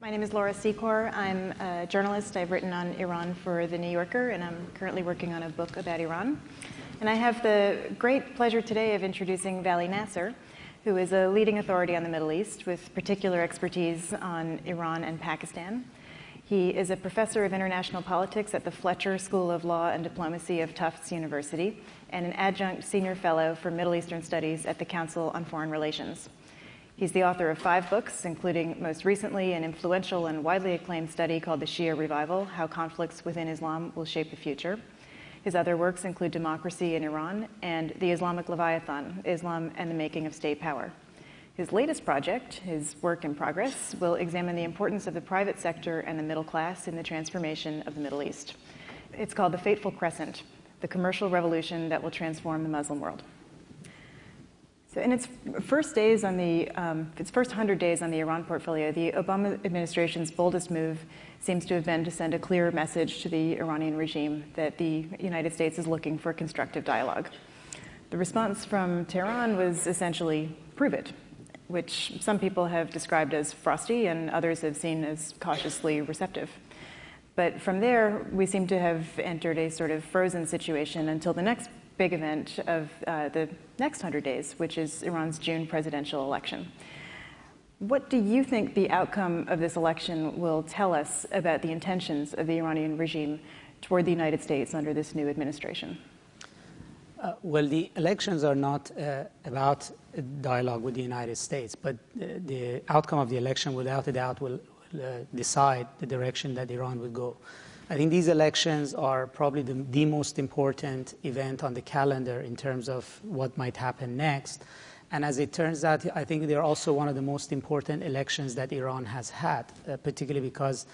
My name is Laura Secor. I'm a journalist. I've written on Iran for The New Yorker, and I'm currently working on a book about Iran. And I have the great pleasure today of introducing Vali Nasr, who is a leading authority on the Middle East with particular expertise on Iran and Pakistan. He is a professor of international politics at the Fletcher School of Law and Diplomacy of Tufts University and an adjunct senior fellow for Middle Eastern Studies at the Council on Foreign Relations. He's the author of five books, including most recently an influential and widely acclaimed study called The Shia Revival How Conflicts Within Islam Will Shape the Future. His other works include Democracy in Iran and The Islamic Leviathan Islam and the Making of State Power. His latest project, his work in progress, will examine the importance of the private sector and the middle class in the transformation of the Middle East. It's called The Fateful Crescent The Commercial Revolution That Will Transform the Muslim World. So in its first days on the, um, its first 100 days on the Iran portfolio, the Obama administration's boldest move seems to have been to send a clear message to the Iranian regime that the United States is looking for constructive dialogue. The response from Tehran was essentially prove it, which some people have described as frosty and others have seen as cautiously receptive. But from there, we seem to have entered a sort of frozen situation until the next big event of uh, the next 100 days, which is Iran's June presidential election. What do you think the outcome of this election will tell us about the intentions of the Iranian regime toward the United States under this new administration? Uh, well, the elections are not uh, about dialogue with the United States, but uh, the outcome of the election, without a doubt, will, will uh, decide the direction that Iran will go. I think these elections are probably the, the, most important event on the calendar in terms of what might happen next. And as it turns out, I think they're also one of the most important elections that Iran has had, uh, particularly because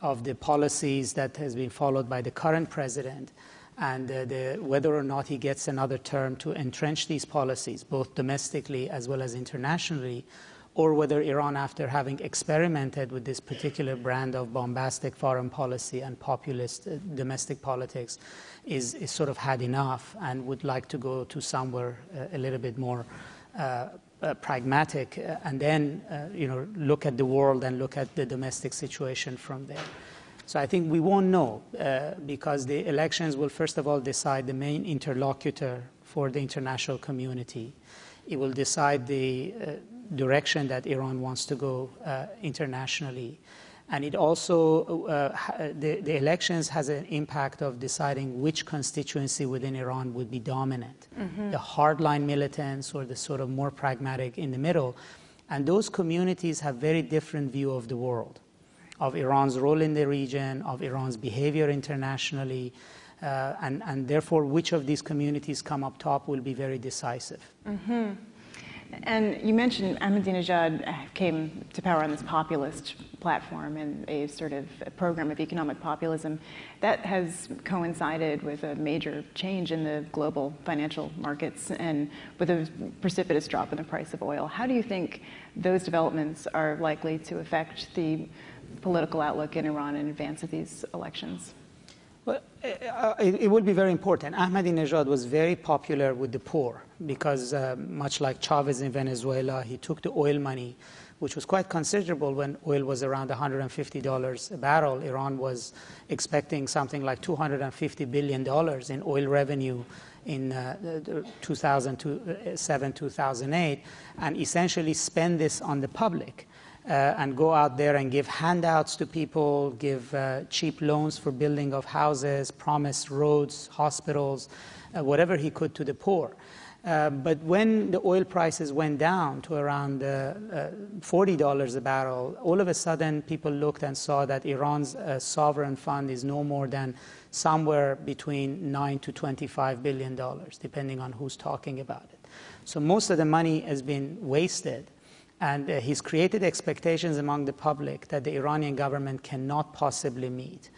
of the policies that has been followed by the current president and uh, the, whether or not he gets another term to entrench these policies, both domestically as well as internationally, or whether Iran, after having experimented with this particular brand of bombastic foreign policy and populist uh, domestic politics, is, is, sort of had enough and would like to go to somewhere uh, a little bit more uh, uh pragmatic, uh, and then uh, you know look at the world and look at the domestic situation from there. So I think we won't know because the elections will first of all decide the main interlocutor for the international community. It will decide the direction that Iran wants to go uh, internationally. And it also, uh, the, the, elections has an impact of deciding which constituency within Iran would be dominant. Mm-hmm. The hardline militants or the sort of more pragmatic in the middle. And those communities have very different view of the world, of Iran's role in the region, of Iran's behavior internationally. Uh, and, and therefore, which of these communities come up top will be very decisive. Mm-hmm. And you mentioned Ahmadinejad came to power on this populist platform and a sort of program of economic populism. That has coincided with a major change in the global financial markets and with a precipitous drop in the price of oil. How do you think those developments are likely to affect the political outlook in Iran in advance of these elections? Well, uh, it, it would be very important. Ahmadinejad was very popular with the poor because, uh, much like Chavez in Venezuela, he took the oil money, which was quite considerable when oil was around $150 a barrel. Iran was expecting something like $250 billion in oil revenue in uh, 2007, 2008, and essentially spend this on the public uh, and go out there and give handouts to people, give uh, cheap loans for building of houses, promise roads, hospitals, uh, whatever he could to the poor. Uh, but when the oil prices went down to around uh, uh, $40 a barrel, all of a sudden people looked and saw that Iran's sovereign fund is no more than somewhere between 9 to 25 billion dollars, depending on who's talking about it. So most of the money has been wasted and uh, he's created expectations among the public that the Iranian government cannot possibly meet.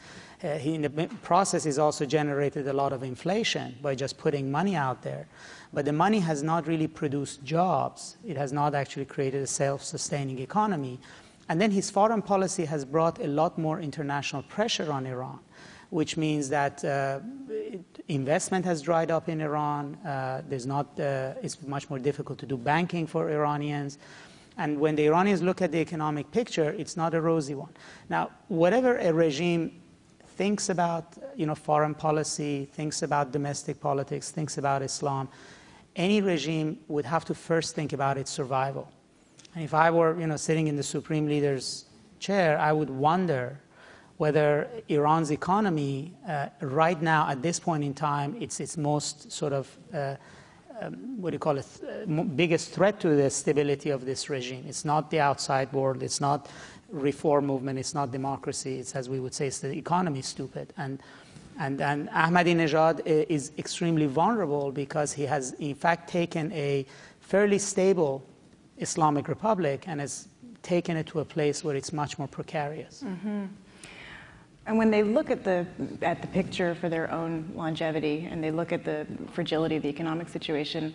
Uh, he, in the process, he's also generated a lot of inflation by just putting money out there. But the money has not really produced jobs. It has not actually created a self sustaining economy. And then his foreign policy has brought a lot more international pressure on Iran, which means that uh, investment has dried up in Iran. Uh, there's not, uh, it's much more difficult to do banking for Iranians. And when the Iranians look at the economic picture, it's not a rosy one. Now, whatever a regime thinks about you know, foreign policy, thinks about domestic politics, thinks about Islam, any regime would have to first think about its survival. And if I were you know, sitting in the supreme leader's chair, I would wonder whether Iran's economy, uh, right now, at this point in time, it's its most sort of uh, um, what do you call it, uh, biggest threat to the stability of this regime. It's not the outside world, it's not reform movement, it's not democracy, it's, as we would say, it's the economy stupid. And, and, and Ahmadinejad is extremely vulnerable because he has, in fact, taken a fairly stable Islamic Republic and has taken it to a place where it's much more precarious. Mm-hmm. And when they look at the, at the picture for their own longevity and they look at the fragility of the economic situation,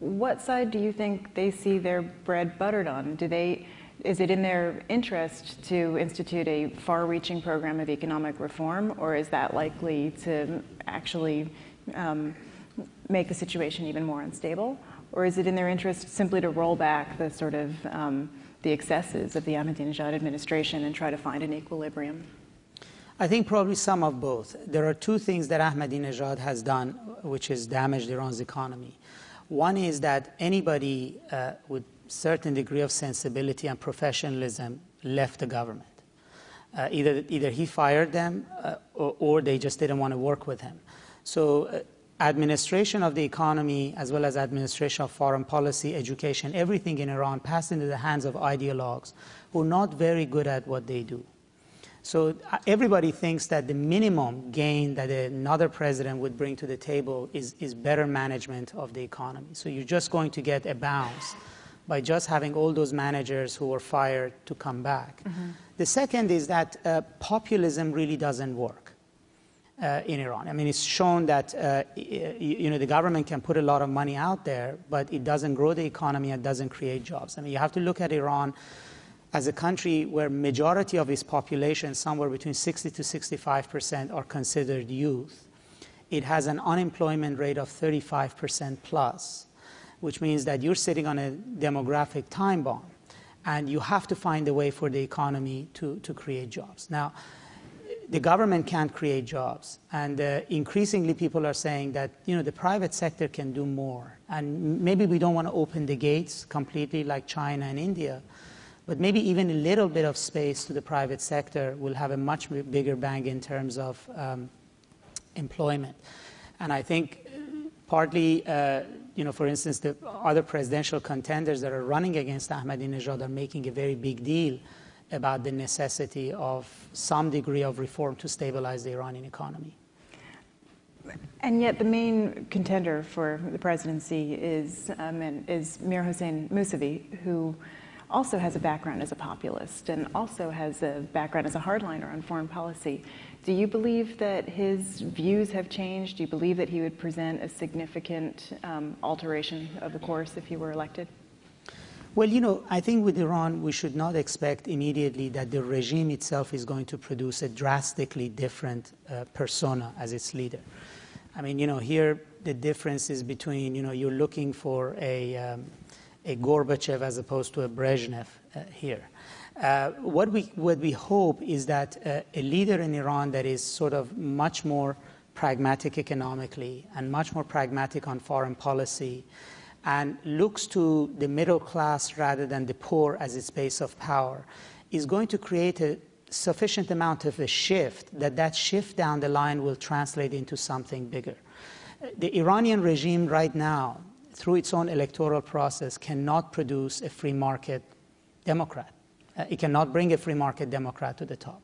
what side do you think they see their bread buttered on? Do they, is it in their interest to institute a far reaching program of economic reform, or is that likely to actually um, make the situation even more unstable? Or is it in their interest simply to roll back the sort of um, the excesses of the Ahmadinejad administration and try to find an equilibrium? I think probably some of both. There are two things that Ahmadinejad has done which has damaged Iran's economy. One is that anybody uh, with certain degree of sensibility and professionalism left the government. Uh, either, either he fired them uh, or, or, they just didn't want to work with him. So uh, administration of the economy as well as administration of foreign policy, education, everything in Iran passed into the hands of ideologues who are not very good at what they do. So uh, everybody thinks that the minimum gain that another president would bring to the table is, is better management of the economy. So you're just going to get a bounce by just having all those managers who were fired to come back. Mm-hmm. The second is that uh, populism really doesn't work. Uh, in Iran. I mean, it's shown that uh, you, you, know the government can put a lot of money out there, but it doesn't grow the economy and doesn't create jobs. I mean, you have to look at Iran as a country where majority of its population, somewhere between 60 to 65 percent, are considered youth, it has an unemployment rate of 35 percent plus, which means that you're sitting on a demographic time bomb, and you have to find a way for the economy to, to create jobs. Now, the government can't create jobs, and uh, increasingly people are saying that you know the private sector can do more, and maybe we don't want to open the gates completely like China and India but maybe even a little bit of space to the private sector will have a much bigger bang in terms of um, employment. And I think partly, uh, you know, for instance, the other presidential contenders that are running against Ahmadinejad are making a very big deal about the necessity of some degree of reform to stabilize the Iranian economy. And yet, the main contender for the presidency is, um, is Mir Hossein Mousavi, who also has a background as a populist and also has a background as a hardliner on foreign policy. Do you believe that his views have changed? Do you believe that he would present a significant um, alteration of the course if he were elected? Well, you know, I think with Iran, we should not expect immediately that the regime itself is going to produce a drastically different uh, persona as its leader. I mean, you know, here the difference is between, you know, you're looking for a um, a Gorbachev as opposed to a Brezhnev uh, here. Uh, what, we, what we hope is that uh, a leader in Iran that is sort of much more pragmatic economically and much more pragmatic on foreign policy and looks to the middle class rather than the poor as its base of power is going to create a sufficient amount of a shift that that shift down the line will translate into something bigger. The Iranian regime right now through its own electoral process, cannot produce a free market Democrat. Uh, it cannot bring a free market Democrat to the top.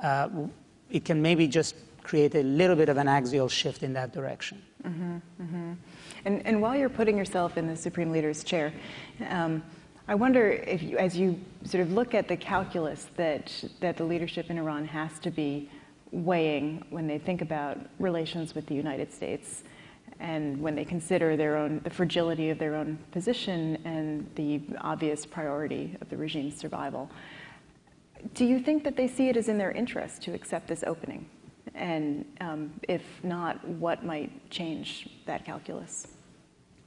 Uh, it can maybe just create a little bit of an axial shift in that direction. Mm-hmm, mm-hmm. And, and, while you're putting yourself in the Supreme Leader's chair, um, I wonder if, you, as you sort of look at the calculus that, that the leadership in Iran has to be weighing when they think about relations with the United States, and when they consider their own, the fragility of their own position and the obvious priority of the regime's survival. Do you think that they see it as in their interest to accept this opening? And um, if not, what might change that calculus?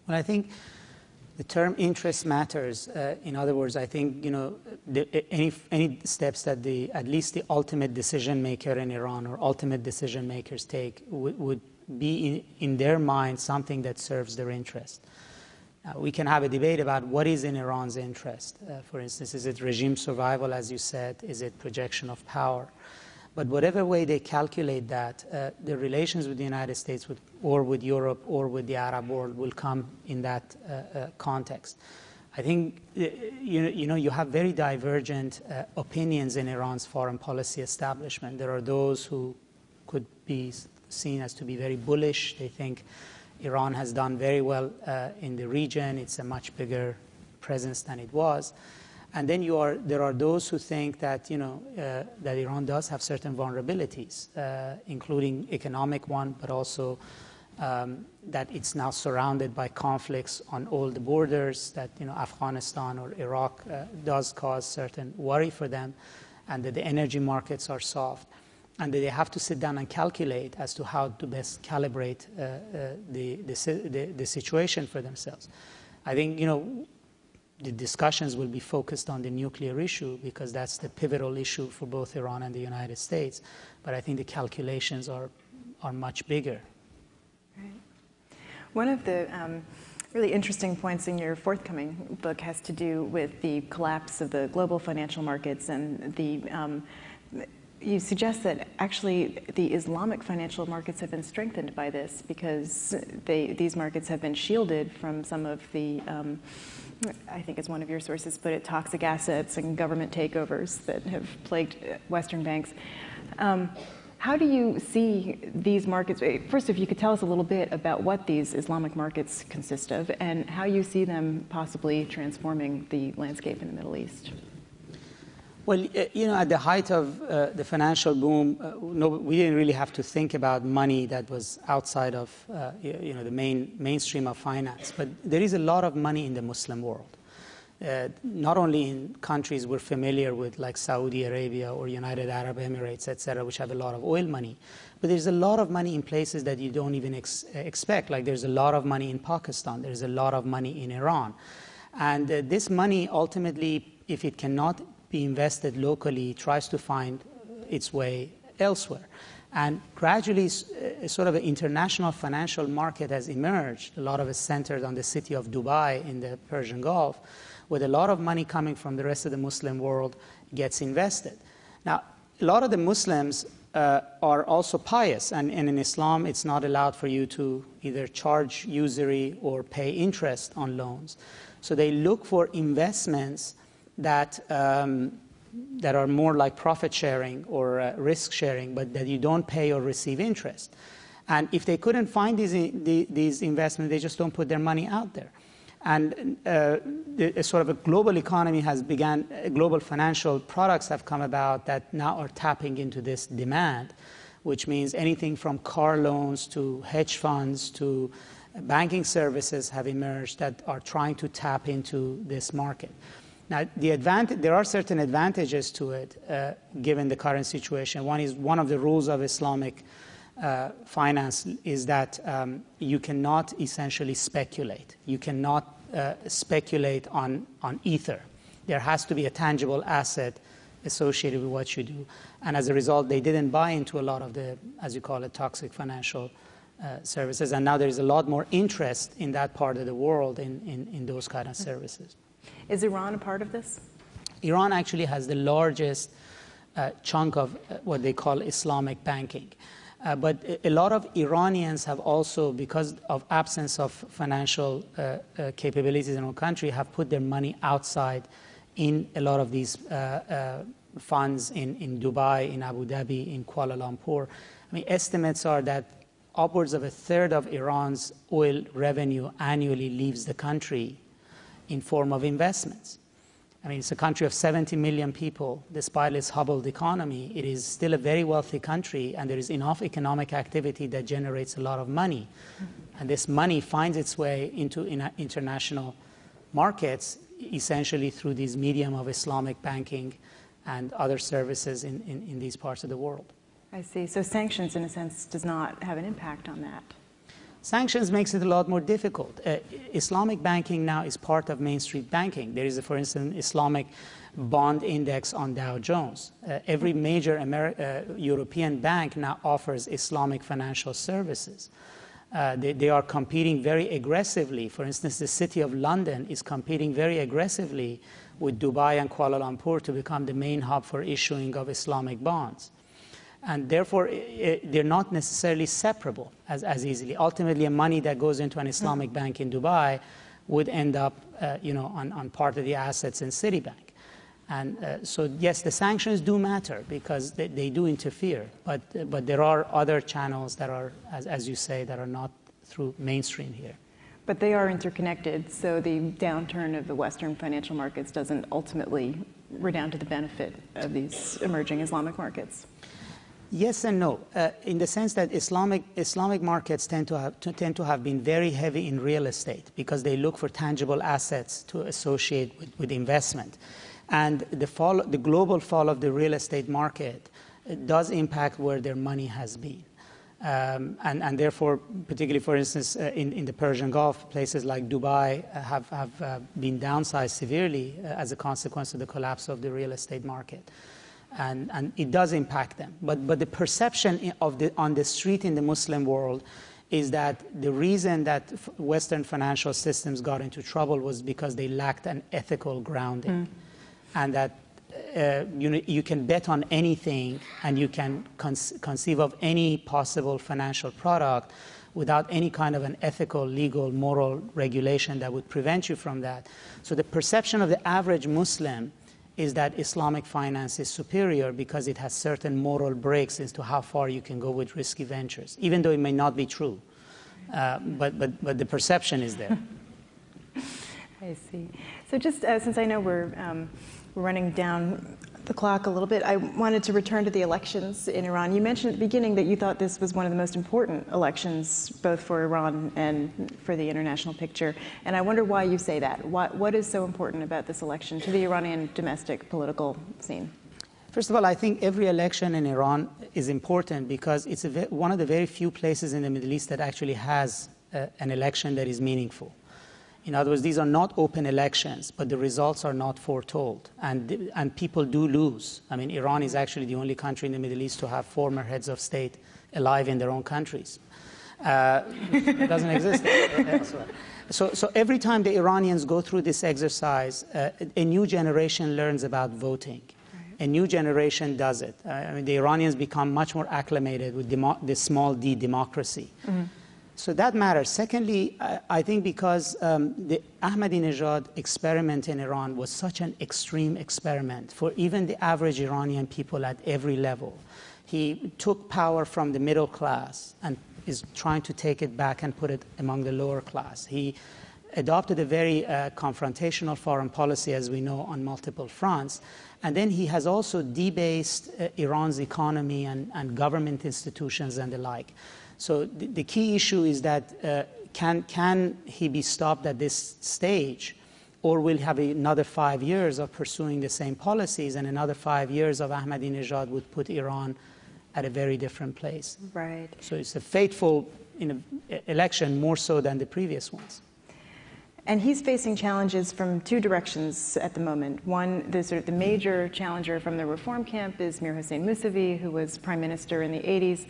Well, I think the term interest matters. Uh, in other words, I think you know the, any any steps that the at least the ultimate decision maker in Iran or ultimate decision makers take would, would be in, in, their mind something that serves their interest. Now, we can have a debate about what is in Iran's interest. Uh, for instance, is it regime survival, as you said? Is it projection of power? But whatever way they calculate that, uh, the relations with the United States with, or with Europe or with the Arab world will come in that uh, uh, context. I think uh, you, you, know you have very divergent uh, opinions in Iran's foreign policy establishment. There are those who could be seen as to be very bullish. They think Iran has done very well uh, in the region. It's a much bigger presence than it was. And then you are, there are those who think that, you know, uh, that Iran does have certain vulnerabilities, uh, including economic one, but also um, that it's now surrounded by conflicts on all the borders, that, you know, Afghanistan or Iraq uh, does cause certain worry for them, and that the energy markets are soft, and they have to sit down and calculate as to how to best calibrate uh, uh, the, the, the, the situation for themselves. I think, you know, the discussions will be focused on the nuclear issue because that's the pivotal issue for both Iran and the United States. But I think the calculations are, are much bigger. One of the um, really interesting points in your forthcoming book has to do with the collapse of the global financial markets and the um, you suggest that actually the Islamic financial markets have been strengthened by this because they, these markets have been shielded from some of the um, I think it's one of your sources, put it toxic assets and government takeovers that have plagued Western banks. Um, how do you see these markets? First, if you could tell us a little bit about what these Islamic markets consist of and how you see them possibly transforming the landscape in the Middle East. Well, uh, you know, at the height of uh, the financial boom, uh, no, we didn't really have to think about money that was outside of, uh, you know, the main mainstream of finance. But there is a lot of money in the Muslim world. Uh, not only in countries we're familiar with, like Saudi Arabia or United Arab Emirates, et cetera, which have a lot of oil money, but there's a lot of money in places that you don't even ex- expect. Like there's a lot of money in Pakistan, there's a lot of money in Iran. And uh, this money ultimately, if it cannot be invested locally tries to find its way elsewhere. And gradually, uh, sort of an international financial market has emerged. A lot of it centered on the city of Dubai in the Persian Gulf, with a lot of money coming from the rest of the Muslim world gets invested. Now, a lot of the Muslims uh, are also pious, and, and, in Islam, it's not allowed for you to either charge usury or pay interest on loans. So they look for investments that, um, that are more like profit sharing or uh, risk sharing, but that you don't pay or receive interest. And if they couldn't find these, these investments, they just don't put their money out there. And uh, the, sort of a global economy has begun, uh, global financial products have come about that now are tapping into this demand, which means anything from car loans to hedge funds to banking services have emerged that are trying to tap into this market. Now, the there are certain advantages to it, uh, given the current situation. One is one of the rules of Islamic uh, finance is that um, you cannot essentially speculate. You cannot uh, speculate on, on ether. There has to be a tangible asset associated with what you do. And as a result, they didn't buy into a lot of the, as you call it, toxic financial uh, services. And now there is a lot more interest in that part of the world in, in, in those kind of services. Is Iran a part of this? Iran actually has the largest uh, chunk of uh, what they call Islamic banking. Uh, but a lot of Iranians have also, because of absence of financial uh, uh, capabilities in our country, have put their money outside in a lot of these uh, funds in, in Dubai, in Abu Dhabi, in Kuala Lumpur. I mean, estimates are that upwards of a third of Iran's oil revenue annually leaves the country in form of investments. I mean, it's a country of 70 million people. Despite its hobbled economy, it is still a very wealthy country, and there is enough economic activity that generates a lot of money. And this money finds its way into international markets, essentially through this medium of Islamic banking and other services in, in, in these parts of the world. I see. So sanctions, in a sense, does not have an impact on that. Sanctions makes it a lot more difficult. Uh, Islamic banking now is part of Main Street banking. There is, a, for instance, an Islamic bond index on Dow Jones. Uh, every major Amer- uh, European bank now offers Islamic financial services. Uh, they, they, are competing very aggressively. For instance, the city of London is competing very aggressively with Dubai and Kuala Lumpur to become the main hub for issuing of Islamic bonds. And therefore, it, they're not necessarily separable as, as easily. Ultimately, a money that goes into an Islamic bank in Dubai would end up, uh, you know, on, on part of the assets in Citibank. And uh, so, yes, the sanctions do matter because they, they do interfere, but, uh, but there are other channels that are, as, as you say, that are not through mainstream here. But they are interconnected, so the downturn of the Western financial markets doesn't ultimately redound to the benefit of these emerging Islamic markets. Yes and no, uh, in the sense that Islamic, Islamic markets tend to, have, to, tend to have been very heavy in real estate because they look for tangible assets to associate with, with investment. And the, fall, the global fall of the real estate market does impact where their money has been. Um, and, and, therefore, particularly for instance, uh, in, in, the Persian Gulf, places like Dubai uh, have, have uh, been downsized severely uh, as a consequence of the collapse of the real estate market. And, and it does impact them. But, but the perception of the, on the street in the Muslim world is that the reason that Western financial systems got into trouble was because they lacked an ethical grounding. Mm and that uh, you, know, you can bet on anything and you can conceive of any possible financial product without any kind of an ethical, legal, moral regulation that would prevent you from that. So the perception of the average Muslim is that Islamic finance is superior because it has certain moral brakes as to how far you can go with risky ventures, even though it may not be true. Uh, but, but, but the perception is there. I see. So just uh, since I know we're um, running down the clock a little bit. I wanted to return to the elections in Iran. You mentioned at the beginning that you thought this was one of the most important elections, both for Iran and for the international picture. And I wonder why you say that. What, what is so important about this election to the Iranian domestic political scene? First of all, I think every election in Iran is important because it's one of the very few places in the Middle East that actually has uh, an election that is meaningful. In other words, these are not open elections, but the results are not foretold. And, and people do lose. I mean, Iran is actually the only country in the Middle East to have former heads of state alive in their own countries. Uh, it doesn't exist elsewhere. So, so every time the Iranians go through this exercise, uh, a new generation learns about voting. A new generation does it. Uh, I mean, the Iranians become much more acclimated with demo- the small d democracy. Mm-hmm. So that matters. Secondly, I think because um, the Ahmadinejad experiment in Iran was such an extreme experiment for even the average Iranian people at every level. He took power from the middle class and is trying to take it back and put it among the lower class. He adopted a very uh, confrontational foreign policy, as we know, on multiple fronts. And then he has also debased uh, Iran's economy and, and government institutions and the like. So the, the key issue is that uh, can, can he be stopped at this stage? Or will have another five years of pursuing the same policies, and another five years of Ahmadinejad would put Iran at a very different place. Right. So it's a fateful in a, election more so than the previous ones. And he's facing challenges from two directions at the moment. One, the sort of the major challenger from the reform camp is Mir Hossein Mousavi, who was prime minister in the 80s.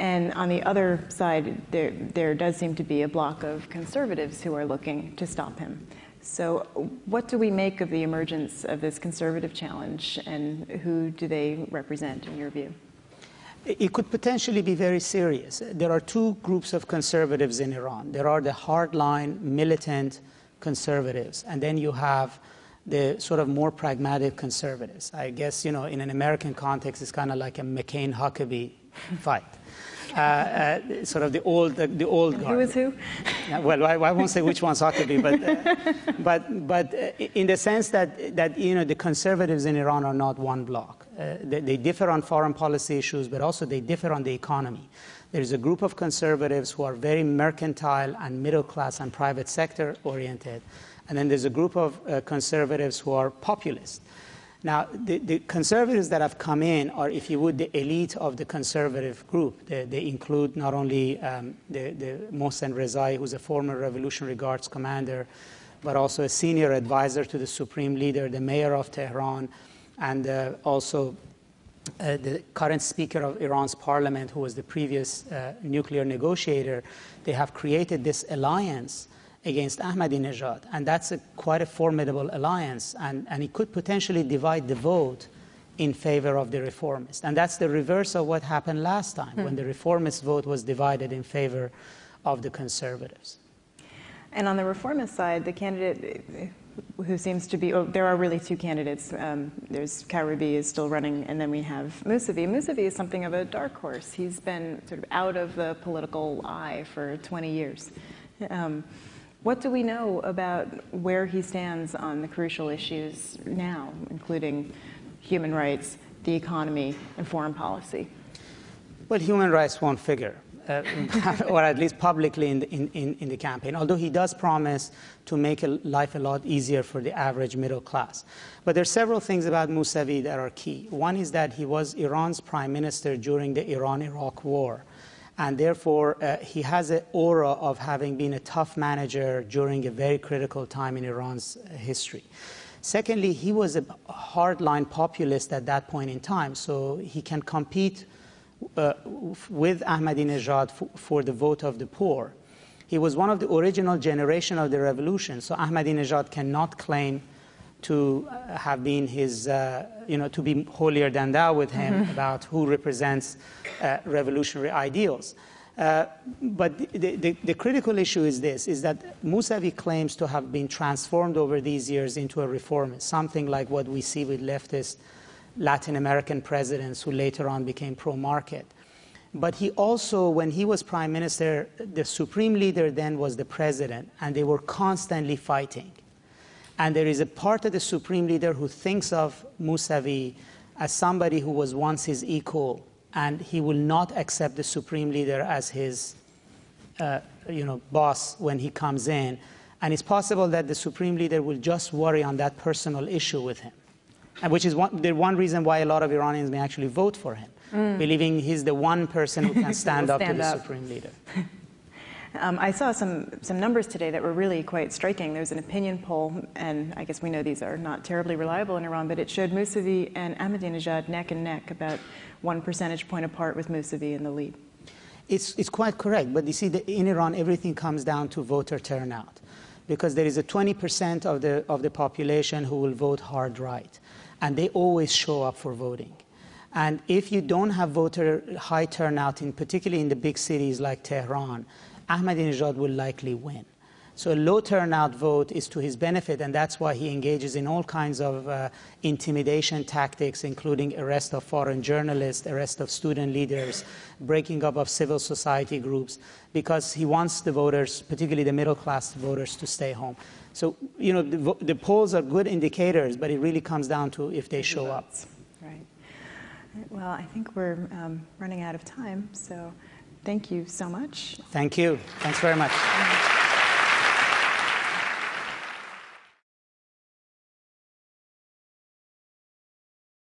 And on the other side, there, there does seem to be a bloc of conservatives who are looking to stop him. So, what do we make of the emergence of this conservative challenge, and who do they represent in your view? It could potentially be very serious. There are two groups of conservatives in Iran. There are the hardline, militant conservatives, and then you have the sort of more pragmatic conservatives. I guess, you know, in an American context, it's kind of like a McCain Huckabee fight. Uh, uh, sort of the old, the, the old guard. Who is who? well, I, I, won't say which ones ought to be, but, uh, but, but uh, in the sense that, that you know, the conservatives in Iran are not one bloc. Uh, they, they, differ on foreign policy issues, but also they differ on the economy. There's a group of conservatives who are very mercantile and middle class and private sector oriented, and then there's a group of uh, conservatives who are populist. Now, the, the, conservatives that have come in are, if you would, the elite of the conservative group. They, they include not only um, the, the Mohsen Rezai, who's a former Revolutionary Guards commander, but also a senior advisor to the supreme leader, the mayor of Tehran, and uh, also uh, the current speaker of Iran's parliament, who was the previous uh, nuclear negotiator. They have created this alliance against Ahmadinejad. And that's a, quite a formidable alliance. And, and it could potentially divide the vote in favor of the reformists. And that's the reverse of what happened last time, hmm. when the reformist vote was divided in favor of the conservatives. And on the reformist side, the candidate who seems to be, oh, there are really two candidates. Um, there's Karoubi is still running, and then we have Musavi. Musavi is something of a dark horse. He's been sort of out of the political eye for 20 years. Um, what do we know about where he stands on the crucial issues now, including human rights, the economy, and foreign policy? Well, human rights won't figure. Uh, or at least publicly in the, in, in, the campaign, although he does promise to make life a lot easier for the average middle class. But there are several things about Mousavi that are key. One is that he was Iran's prime minister during the Iran Iraq War and therefore uh, he has an aura of having been a tough manager during a very critical time in Iran's uh, history. Secondly, he was a hardline populist at that point in time, so he can compete uh, with Ahmadinejad for the vote of the poor. He was one of the original generation of the revolution, so Ahmadinejad cannot claim to uh, have been his, uh, you know, to be holier than thou with him mm-hmm. about who represents uh, revolutionary ideals. Uh, but the, the, the, critical issue is this, is that Mousavi claims to have been transformed over these years into a reformist, something like what we see with leftist Latin American presidents who later on became pro-market. But he also, when he was prime minister, the supreme leader then was the president, and they were constantly fighting. And there is a part of the supreme leader who thinks of Musavi as somebody who was once his equal, and he will not accept the supreme leader as his uh, you know, boss when he comes in. And it's possible that the supreme leader will just worry on that personal issue with him, and which is one, the one reason why a lot of Iranians may actually vote for him, mm. believing he's the one person who can stand, stand up to the up. supreme leader. Um, I saw some, some numbers today that were really quite striking. There was an opinion poll, and I guess we know these are not terribly reliable in Iran, but it showed Mousavi and Ahmadinejad neck and neck, about one percentage point apart with Mousavi in the lead. It's, it's quite correct, but you see, the, in Iran, everything comes down to voter turnout because there is a 20% of the, of the population who will vote hard right, and they always show up for voting. And if you don't have voter high turnout, in particularly in the big cities like Tehran, Ahmadinejad will likely win. So a low turnout vote is to his benefit, and that's why he engages in all kinds of uh, intimidation tactics, including arrest of foreign journalists, arrest of student leaders, breaking up of civil society groups, because he wants the voters, particularly the middle class voters, to stay home. So, you know, the, the polls are good indicators, but it really comes down to if they show up. Right. Well, I think we're um, running out of time, so. Thank you so much. Thank you. Thanks very much.